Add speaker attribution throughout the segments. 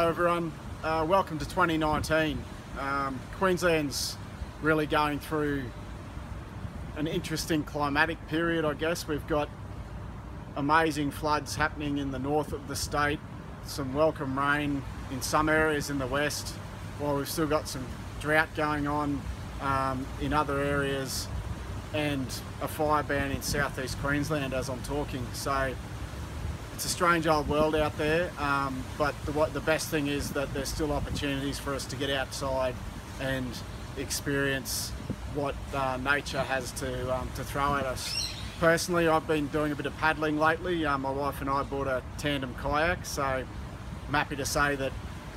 Speaker 1: Hello everyone, uh, welcome to 2019. Um, Queensland's really going through an interesting climatic period I guess. We've got amazing floods happening in the north of the state, some welcome rain in some areas in the west, while we've still got some drought going on um, in other areas and a fire ban in southeast Queensland as I'm talking. So it's a strange old world out there, um, but the, what, the best thing is that there's still opportunities for us to get outside and experience what uh, nature has to, um, to throw at us. Personally, I've been doing a bit of paddling lately. Uh, my wife and I bought a tandem kayak, so I'm happy to say that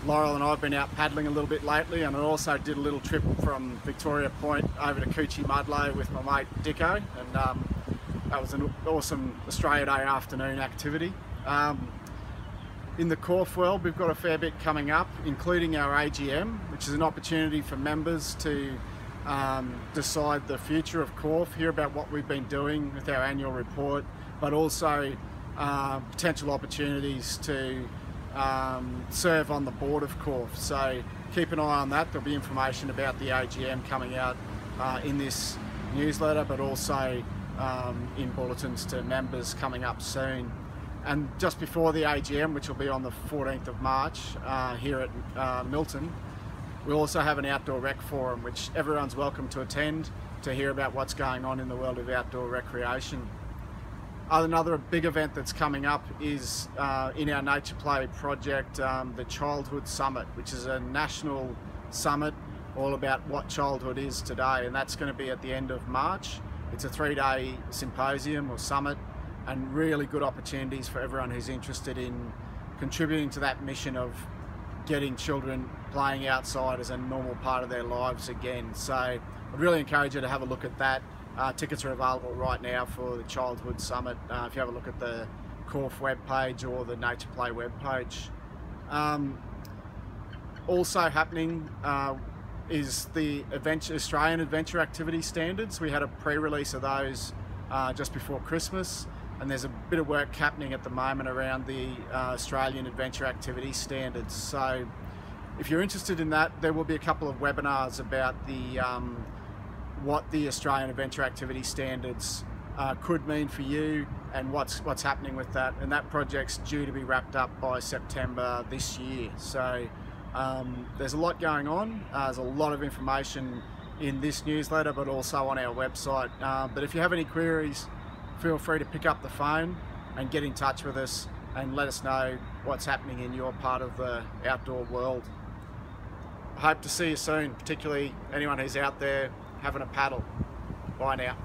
Speaker 1: Laurel and I have been out paddling a little bit lately, and I also did a little trip from Victoria Point over to Coochiemudlo with my mate Dicko, and um, that was an awesome Australia Day afternoon activity. Um, in the QORF world, we've got a fair bit coming up, including our AGM, which is an opportunity for members to um, decide the future of QORF, hear about what we've been doing with our annual report, but also uh, potential opportunities to um, serve on the board of QORF. So keep an eye on that. There'll be information about the AGM coming out uh, in this newsletter, but also um, in bulletins to members coming up soon. And just before the AGM, which will be on the 14th of March uh, here at uh, Milton, we also have an outdoor rec forum, which everyone's welcome to attend to hear about what's going on in the world of outdoor recreation. Another big event that's coming up is uh, in our Nature Play project, um, the Childhood Summit, which is a national summit all about what childhood is today, and that's going to be at the end of March. It's a three-day symposium or summit and really good opportunities for everyone who's interested in contributing to that mission of getting children playing outside as a normal part of their lives again. So I'd really encourage you to have a look at that. Uh, tickets are available right now for the Childhood Summit uh, if you have a look at the QORF webpage or the Nature Play webpage. Um, also happening uh, is the Adventure, Australian Adventure Activity Standards. We had a pre-release of those uh, just before Christmas and there's a bit of work happening at the moment around the uh, Australian Adventure Activity Standards. So if you're interested in that, there will be a couple of webinars about the um, what the Australian Adventure Activity Standards uh, could mean for you and what's what's happening with that. And that project's due to be wrapped up by September this year. So um, there's a lot going on. Uh, there's a lot of information in this newsletter, but also on our website. Uh, but if you have any queries, feel free to pick up the phone and get in touch with us and let us know what's happening in your part of the outdoor world. I Hope to see you soon, particularly anyone who's out there having a paddle. Bye now.